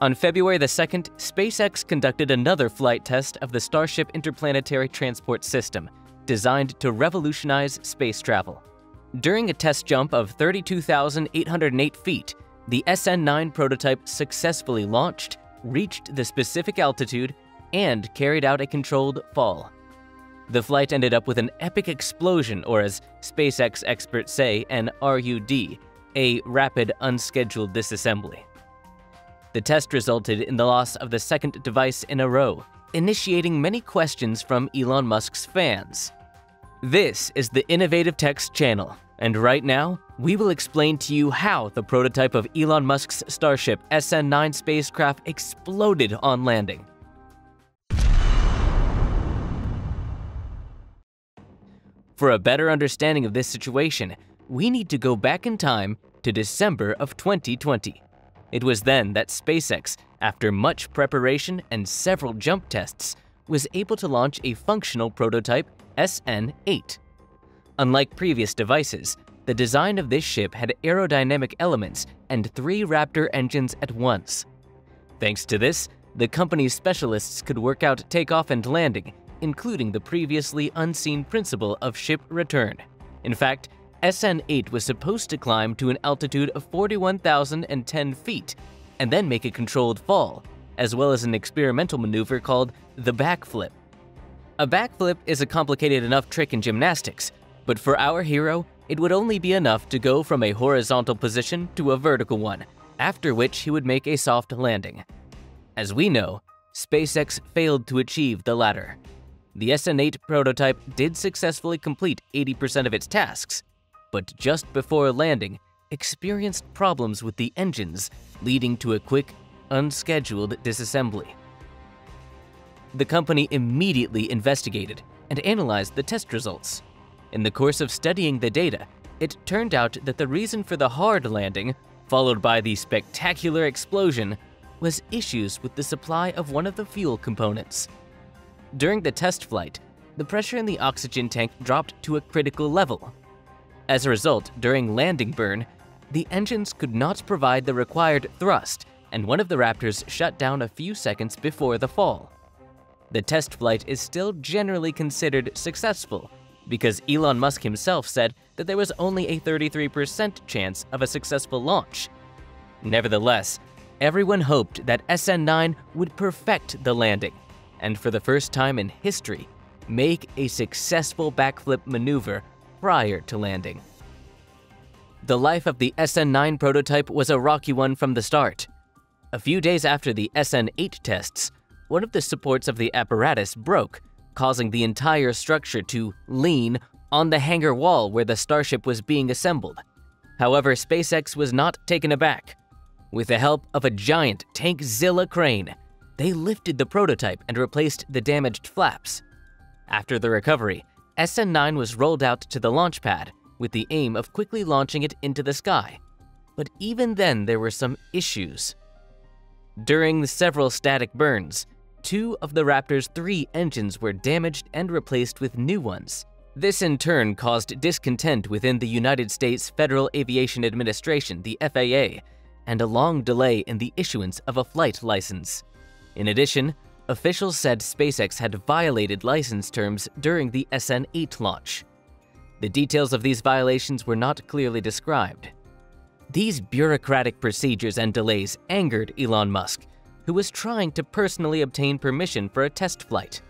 On February the 2nd, SpaceX conducted another flight test of the Starship Interplanetary Transport System, designed to revolutionize space travel. During a test jump of 32,808 feet, the SN9 prototype successfully launched, reached the specific altitude, and carried out a controlled fall. The flight ended up with an epic explosion, or as SpaceX experts say, an RUD, a rapid unscheduled disassembly. The test resulted in the loss of the second device in a row, initiating many questions from Elon Musk's fans. This is the Innovative Techs channel, and right now, we will explain to you how the prototype of Elon Musk's Starship SN9 spacecraft exploded on landing. For a better understanding of this situation, we need to go back in time to December of 2020. It was then that SpaceX, after much preparation and several jump tests, was able to launch a functional prototype SN8. Unlike previous devices, the design of this ship had aerodynamic elements and three Raptor engines at once. Thanks to this, the company's specialists could work out takeoff and landing, including the previously unseen principle of ship return. In fact, SN8 was supposed to climb to an altitude of 41,010 feet and then make a controlled fall, as well as an experimental maneuver called the backflip. A backflip is a complicated enough trick in gymnastics, but for our hero, it would only be enough to go from a horizontal position to a vertical one, after which he would make a soft landing. As we know, SpaceX failed to achieve the latter. The SN8 prototype did successfully complete 80% of its tasks, but just before landing, experienced problems with the engines, leading to a quick, unscheduled disassembly. The company immediately investigated and analyzed the test results. In the course of studying the data, it turned out that the reason for the hard landing, followed by the spectacular explosion, was issues with the supply of one of the fuel components. During the test flight, the pressure in the oxygen tank dropped to a critical level. As a result, during landing burn, the engines could not provide the required thrust, and one of the Raptors shut down a few seconds before the fall. The test flight is still generally considered successful because Elon Musk himself said that there was only a 33% chance of a successful launch. Nevertheless, everyone hoped that SN9 would perfect the landing, and for the first time in history, make a successful backflip maneuver prior to landing. The life of the SN9 prototype was a rocky one from the start. A few days after the SN8 tests, one of the supports of the apparatus broke, causing the entire structure to lean on the hangar wall where the Starship was being assembled. However, SpaceX was not taken aback. With the help of a giant Tankzilla crane, they lifted the prototype and replaced the damaged flaps. After the recovery, SN9 was rolled out to the launch pad with the aim of quickly launching it into the sky. But even then, there were some issues. During several static burns, two of the Raptor's three engines were damaged and replaced with new ones. This in turn caused discontent within the United States Federal Aviation Administration, the FAA, and a long delay in the issuance of a flight license. In addition, officials said SpaceX had violated license terms during the SN8 launch. The details of these violations were not clearly described. These bureaucratic procedures and delays angered Elon Musk, who was trying to personally obtain permission for a test flight.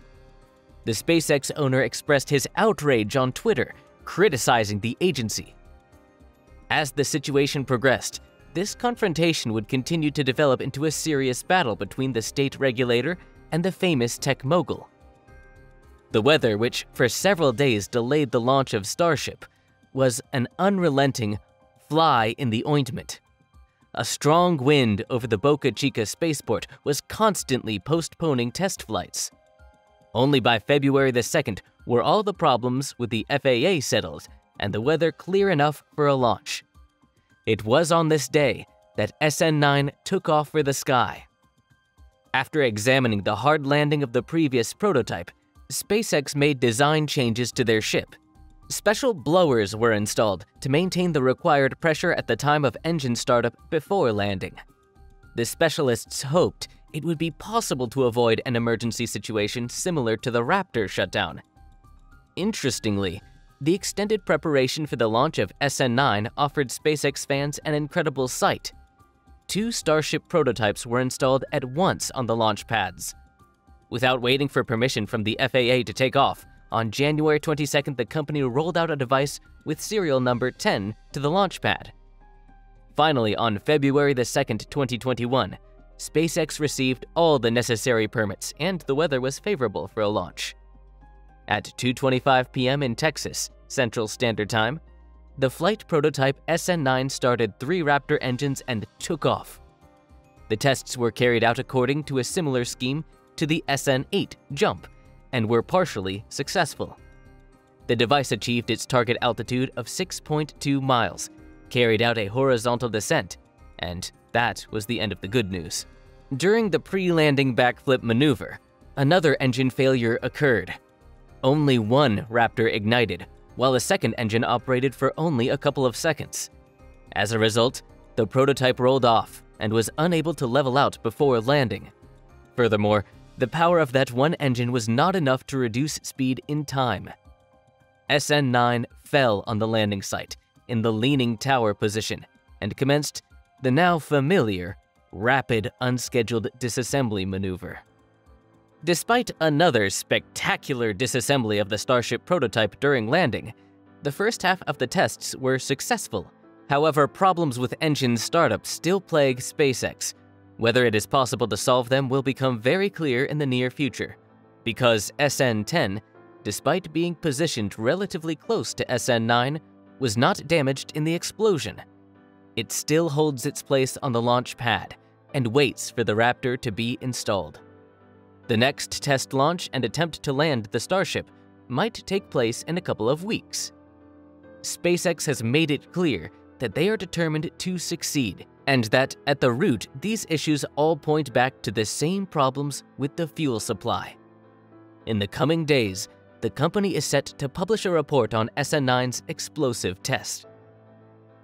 The SpaceX owner expressed his outrage on Twitter, criticizing the agency. As the situation progressed, this confrontation would continue to develop into a serious battle between the state regulator and the famous tech mogul. The weather, which for several days delayed the launch of Starship, was an unrelenting fly in the ointment. A strong wind over the Boca Chica spaceport was constantly postponing test flights. Only by February the 2nd were all the problems with the FAA settled and the weather clear enough for a launch. It was on this day that SN9 took off for the sky. After examining the hard landing of the previous prototype, SpaceX made design changes to their ship Special blowers were installed to maintain the required pressure at the time of engine startup before landing. the specialists hoped it would be possible to avoid an emergency situation similar to the Raptor shutdown. Interestingly, the extended preparation for the launch of SN9 offered SpaceX fans an incredible sight. Two Starship prototypes were installed at once on the launch pads. Without waiting for permission from the FAA to take off, on January 22nd, the company rolled out a device with serial number 10 to the launch pad. Finally, on February 2, 2021, SpaceX received all the necessary permits and the weather was favorable for a launch. At 2.25 p.m. in Texas, Central Standard Time, the flight prototype SN9 started three Raptor engines and took off. The tests were carried out according to a similar scheme to the SN8 jump and were partially successful. The device achieved its target altitude of 6.2 miles, carried out a horizontal descent, and that was the end of the good news. During the pre-landing backflip maneuver, another engine failure occurred. Only one Raptor ignited, while a second engine operated for only a couple of seconds. As a result, the prototype rolled off and was unable to level out before landing. Furthermore, the power of that one engine was not enough to reduce speed in time. SN9 fell on the landing site in the leaning tower position and commenced the now familiar rapid unscheduled disassembly maneuver. Despite another spectacular disassembly of the Starship prototype during landing, the first half of the tests were successful. However, problems with engine startup still plague SpaceX, whether it is possible to solve them will become very clear in the near future, because SN10, despite being positioned relatively close to SN9, was not damaged in the explosion. It still holds its place on the launch pad and waits for the Raptor to be installed. The next test launch and attempt to land the Starship might take place in a couple of weeks. SpaceX has made it clear that they are determined to succeed and that at the root, these issues all point back to the same problems with the fuel supply. In the coming days, the company is set to publish a report on SN9's explosive test.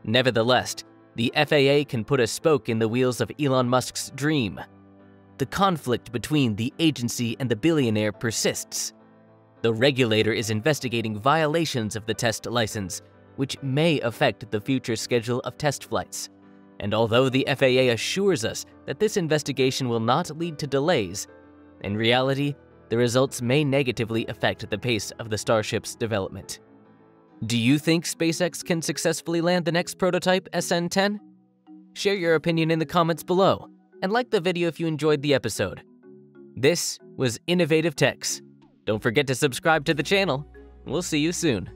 Nevertheless, the FAA can put a spoke in the wheels of Elon Musk's dream. The conflict between the agency and the billionaire persists. The regulator is investigating violations of the test license, which may affect the future schedule of test flights. And although the FAA assures us that this investigation will not lead to delays, in reality, the results may negatively affect the pace of the Starship's development. Do you think SpaceX can successfully land the next prototype, SN10? Share your opinion in the comments below, and like the video if you enjoyed the episode. This was Innovative Techs. Don't forget to subscribe to the channel. We'll see you soon.